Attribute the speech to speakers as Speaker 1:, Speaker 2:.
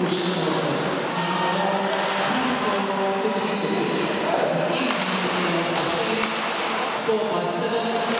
Speaker 1: Score by seven.